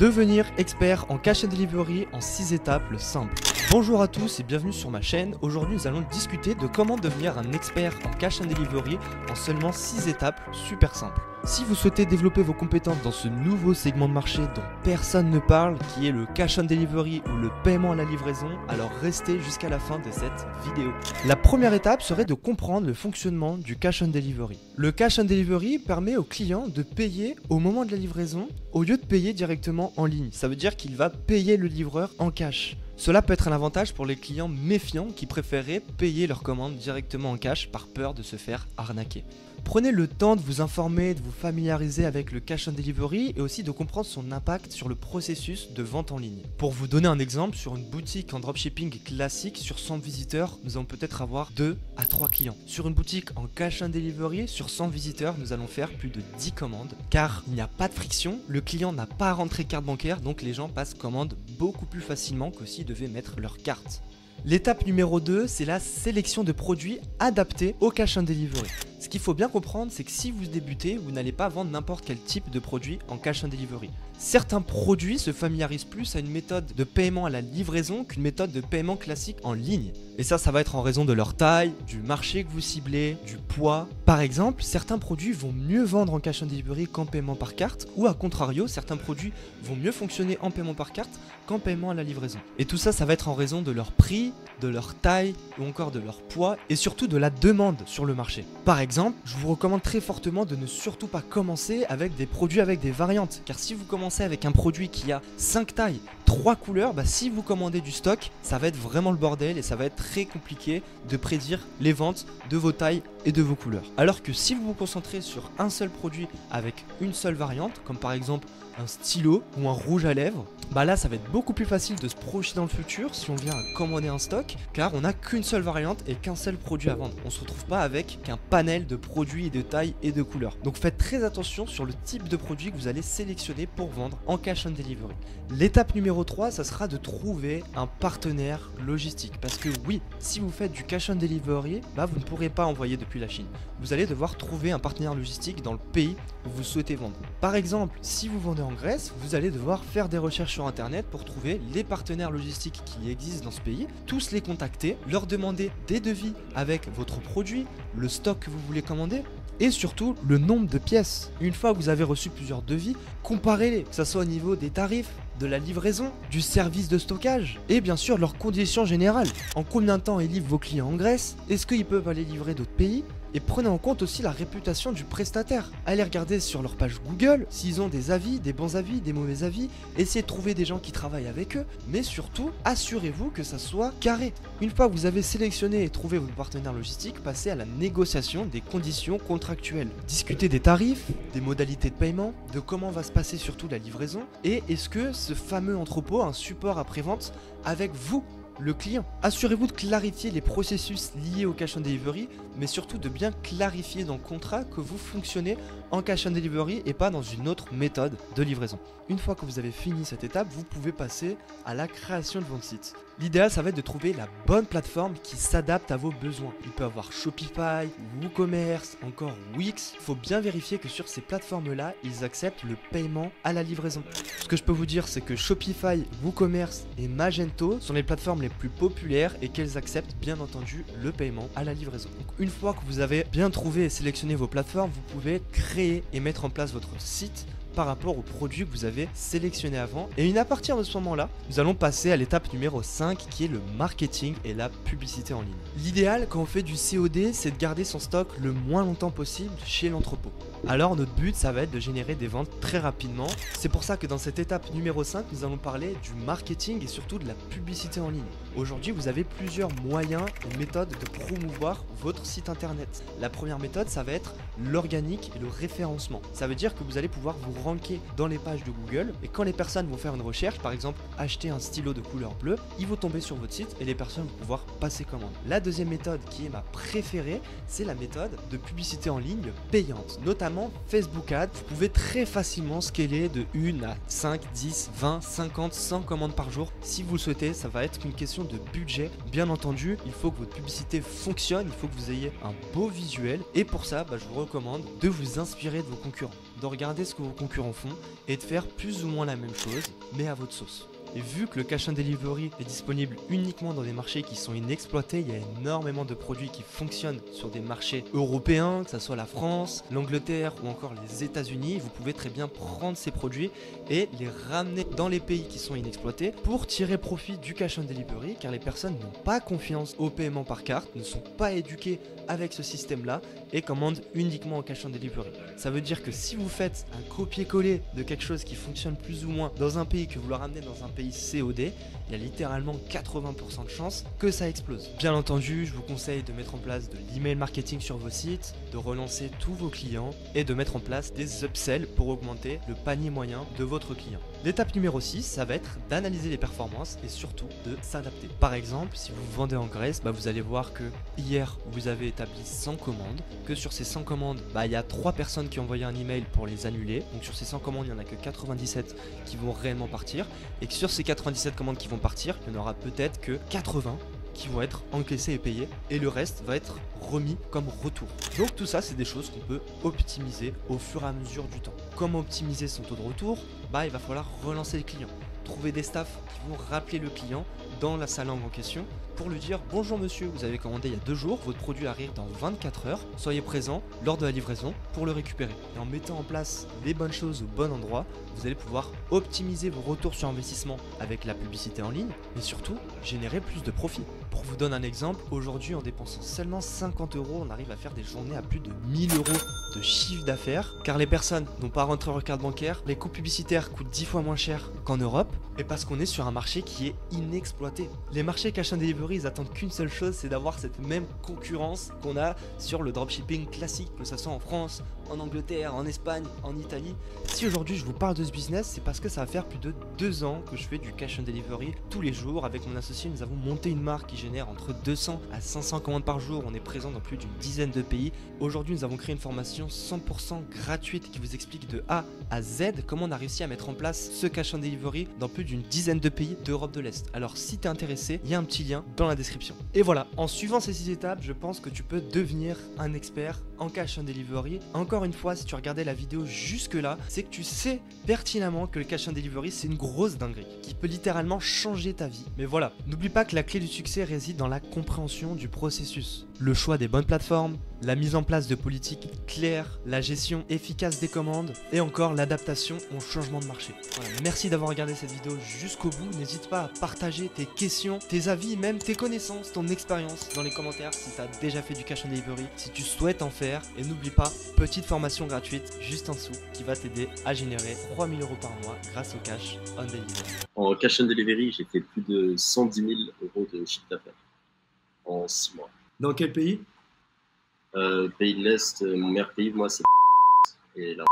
Devenir expert en cash and delivery en 6 étapes, le simple. Bonjour à tous et bienvenue sur ma chaîne. Aujourd'hui, nous allons discuter de comment devenir un expert en cash and delivery en seulement 6 étapes super simples. Si vous souhaitez développer vos compétences dans ce nouveau segment de marché dont personne ne parle, qui est le cash and delivery ou le paiement à la livraison, alors restez jusqu'à la fin de cette vidéo. La première étape serait de comprendre le fonctionnement du cash and delivery. Le cash and delivery permet au client de payer au moment de la livraison au lieu de payer directement en ligne. Ça veut dire qu'il va payer le livreur en cash. Cela peut être un avantage pour les clients méfiants qui préféraient payer leur commande directement en cash par peur de se faire arnaquer. Prenez le temps de vous informer, de vous familiariser avec le cash on delivery et aussi de comprendre son impact sur le processus de vente en ligne. Pour vous donner un exemple, sur une boutique en dropshipping classique, sur 100 visiteurs, nous allons peut-être avoir 2 à 3 clients. Sur une boutique en cash on delivery, sur 100 visiteurs, nous allons faire plus de 10 commandes car il n'y a pas de friction, le client n'a pas à rentrer carte bancaire, donc les gens passent commande beaucoup plus facilement que s'ils mettre leur carte. L'étape numéro 2, c'est la sélection de produits adaptés au cash on delivery. Ce qu'il faut bien comprendre, c'est que si vous débutez, vous n'allez pas vendre n'importe quel type de produit en cash on delivery. Certains produits se familiarisent plus à une méthode de paiement à la livraison qu'une méthode de paiement classique en ligne. Et ça, ça va être en raison de leur taille, du marché que vous ciblez, du poids. Par exemple, certains produits vont mieux vendre en cash on delivery qu'en paiement par carte, ou à contrario, certains produits vont mieux fonctionner en paiement par carte qu'en paiement à la livraison. Et tout ça, ça va être en raison de leur prix, de leur taille, ou encore de leur poids, et surtout de la demande sur le marché. Par exemple, je vous recommande très fortement de ne surtout pas commencer avec des produits avec des variantes. Car si vous commencez avec un produit qui a 5 tailles, 3 couleurs, bah si vous commandez du stock, ça va être vraiment le bordel et ça va être très compliqué de prédire les ventes de vos tailles et de vos couleurs. Alors que si vous vous concentrez sur un seul produit avec une seule variante, comme par exemple un stylo ou un rouge à lèvres, bah là ça va être beaucoup plus facile de se projeter dans le futur si on vient à commander un stock car on n'a qu'une seule variante et qu'un seul produit à vendre. On se retrouve pas avec qu'un panel de produits et de tailles et de couleurs. Donc faites très attention sur le type de produit que vous allez sélectionner pour vendre en cash on delivery. L'étape numéro 3, ça sera de trouver un partenaire logistique parce que oui, si vous faites du cash on delivery, bah vous ne pourrez pas envoyer depuis la Chine. Vous allez devoir trouver un partenaire logistique dans le pays où vous souhaitez vendre. Par exemple, si vous vendez en Grèce, vous allez devoir faire des recherches internet pour trouver les partenaires logistiques qui existent dans ce pays, tous les contacter, leur demander des devis avec votre produit, le stock que vous voulez commander et surtout le nombre de pièces. Une fois que vous avez reçu plusieurs devis, comparez-les, que ce soit au niveau des tarifs, de la livraison, du service de stockage et bien sûr leurs conditions générales. En combien de temps ils livrent vos clients en Grèce? Est-ce qu'ils peuvent aller livrer d'autres pays? Et prenez en compte aussi la réputation du prestataire. Allez regarder sur leur page Google s'ils ont des avis, des bons avis, des mauvais avis. Essayez de trouver des gens qui travaillent avec eux. Mais surtout, assurez-vous que ça soit carré. Une fois que vous avez sélectionné et trouvé votre partenaire logistique, passez à la négociation des conditions contractuelles. Discutez des tarifs, des modalités de paiement, de comment va se passer surtout la livraison. Et est-ce que ce fameux entrepôt a un support après-vente avec vous? Le client. Assurez-vous de clarifier les processus liés au cash on delivery, mais surtout de bien clarifier dans le contrat que vous fonctionnez en cash on delivery et pas dans une autre méthode de livraison. Une fois que vous avez fini cette étape, vous pouvez passer à la création de votre site. L'idéal, ça va être de trouver la bonne plateforme qui s'adapte à vos besoins. Il peut avoir Shopify, WooCommerce, encore Wix. Il faut bien vérifier que sur ces plateformes-là, ils acceptent le paiement à la livraison. Ce que je peux vous dire, c'est que Shopify, WooCommerce et Magento sont les plateformes les plus populaires et qu'elles acceptent bien entendu le paiement à la livraison. Donc une fois que vous avez bien trouvé et sélectionné vos plateformes, vous pouvez créer et mettre en place votre site par rapport au produit que vous avez sélectionné avant. Et à partir de ce moment-là, nous allons passer à l'étape numéro 5 qui est le marketing et la publicité en ligne. L'idéal quand on fait du COD, c'est de garder son stock le moins longtemps possible chez l'entrepôt. Alors notre but, ça va être de générer des ventes très rapidement. C'est pour ça que dans cette étape numéro 5, nous allons parler du marketing et surtout de la publicité en ligne. Aujourd'hui, vous avez plusieurs moyens et méthodes de promouvoir votre site internet. La première méthode, ça va être l'organique et le référencement. Ça veut dire que vous allez pouvoir vous ranker dans les pages de Google et quand les personnes vont faire une recherche, par exemple acheter un stylo de couleur bleue, ils vont tomber sur votre site et les personnes vont pouvoir passer commande. La deuxième méthode qui est ma préférée, c'est la méthode de publicité en ligne payante, notamment Facebook Ads. Vous pouvez très facilement scaler de 1 à 5, 10, 20, 50, 100 commandes par jour si vous le souhaitez. Ça va être une question budget. Bien entendu, il faut que votre publicité fonctionne, il faut que vous ayez un beau visuel et pour ça, bah, je vous recommande de vous inspirer de vos concurrents. de regarder ce que vos concurrents font et de faire plus ou moins la même chose, mais à votre sauce. Et vu que le cash and delivery est disponible uniquement dans des marchés qui sont inexploités, il y a énormément de produits qui fonctionnent sur des marchés européens, que ce soit la France, l'Angleterre ou encore les États-Unis. Vous pouvez très bien prendre ces produits et les ramener dans les pays qui sont inexploités pour tirer profit du cash and delivery car les personnes n'ont pas confiance au paiement par carte, ne sont pas éduquées avec ce système-là et commandent uniquement en cash and delivery. Ça veut dire que si vous faites un copier-coller de quelque chose qui fonctionne plus ou moins dans un pays que vous le ramenez dans un pays COD, il y a littéralement 80% de chances que ça explose. Bien entendu, je vous conseille de mettre en place de l'email marketing sur vos sites, de relancer tous vos clients et de mettre en place des upsells pour augmenter le panier moyen de votre client. L'étape numéro 6, ça va être d'analyser les performances et surtout de s'adapter. Par exemple, si vous vendez en Grèce, bah, vous allez voir que hier vous avez établi 100 commandes, que sur ces 100 commandes, bah, il y a 3 personnes qui ont envoyé un email pour les annuler. Donc sur ces 100 commandes, il n'y en a que 97 qui vont réellement partir et que sur ces 97 commandes qui vont partir, il n'y en aura peut-être que 80 qui vont être encaissés et payés et le reste va être remis comme retour. Donc tout ça c'est des choses qu'on peut optimiser au fur et à mesure du temps. Comment optimiser son taux de retour? Bah il va falloir relancer le client. Trouver des staffs qui vont rappeler le client dans la salle en question pour lui dire bonjour monsieur, vous avez commandé il y a deux jours, votre produit arrive dans 24 heures, soyez présent lors de la livraison pour le récupérer. Et en mettant en place les bonnes choses au bon endroit, vous allez pouvoir optimiser vos retours sur investissement avec la publicité en ligne, mais surtout générer plus de profit. Pour vous donner un exemple, aujourd'hui en dépensant seulement 50 euros, on arrive à faire des journées à plus de 1000 euros de chiffre d'affaires, car les personnes n'ont pas rentré leur carte bancaire, les coûts publicitaires coûtent 10 fois moins cher qu'en Europe, et parce qu'on est sur un marché qui est inexploité. Les marchés cash and delivery ils attendent qu'une seule chose, c'est d'avoir cette même concurrence qu'on a sur le dropshipping classique, que ce soit en France, en Angleterre, en Espagne, en Italie. Si aujourd'hui je vous parle de ce business, c'est parce que ça va faire plus de deux ans que je fais du cash and delivery tous les jours. Avec mon associé, nous avons monté une marque qui génère entre 200 à 500 commandes par jour. On est présent dans plus d'une dizaine de pays. Aujourd'hui, nous avons créé une formation 100% gratuite qui vous explique de A à Z comment on a réussi à mettre en place ce cash and delivery dans plus d'une dizaine de pays d'Europe de l'Est. Alors si tu es intéressé, il y a un petit lien dans la description. Et voilà, en suivant ces six étapes, je pense que tu peux devenir un expert en cash and delivery. Encore une fois, si tu regardais la vidéo jusque-là, c'est que tu sais pertinemment que le cash and delivery, c'est une grosse dinguerie qui peut littéralement changer ta vie. Mais voilà, n'oublie pas que la clé du succès réside dans la compréhension du processus. Le choix des bonnes plateformes, la mise en place de politiques claires, la gestion efficace des commandes et encore l'adaptation au changement de marché. merci d'avoir regardé cette vidéo jusqu'au bout. N'hésite pas à partager tes questions, tes avis, même tes connaissances, ton expérience dans les commentaires si tu as déjà fait du cash on delivery, si tu souhaites en faire. Et n'oublie pas, petite formation gratuite juste en dessous qui va t'aider à générer 3000 euros par mois grâce au cash on delivery. En cash on delivery, j'ai fait plus de 110 000 euros de chiffre d'affaires en 6 mois. Dans quel pays? Euh, pays de l'Est, mon meilleur pays, moi, c'est et là.